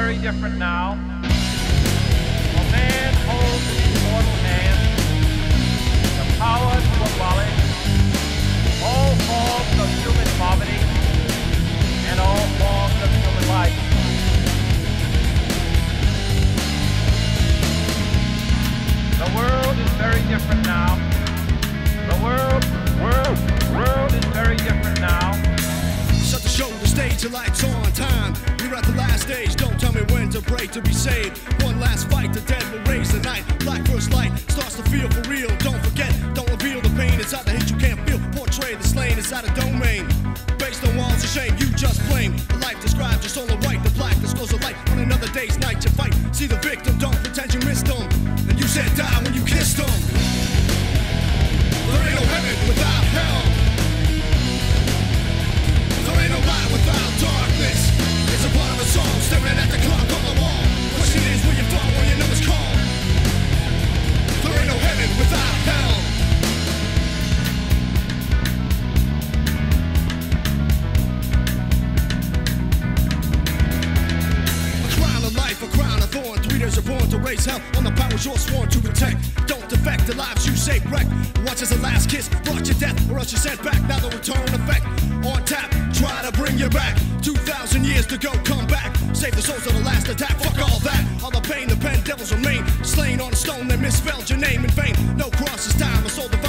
Very different now. A man holds in his mortal hand the power to abolish all forms of human poverty and all forms of human life. The world is very different now. The world, world, world is very different now. Stage, the lights on time. We're at the last stage, don't tell me when to break to be saved. One last fight, the dead will raise the night. Black first light starts to feel for real. Don't forget, don't reveal the pain inside the hate you can't feel. Portray the slain inside a domain. Based on walls of shame, you just blame. The life described just on the right, the black disclose the light. On another day's night, you fight. See the victim, don't pretend you missed them. And you said die when you kissed them. Raise hell on the powers you're sworn to protect. Don't defect the lives you shape wreck. Watch as the last kiss brought your death, or else you're sent back. Now the return effect on tap. Try to bring you back. 2,000 years to go, come back. Save the souls of the last attack. Fuck all that. All the pain, the pen devils remain. Slain on a stone, they misspelled your name in vain. No crosses, time, a soul divine.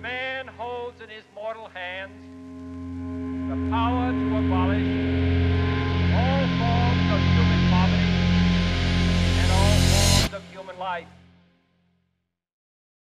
man holds in his mortal hands the power to abolish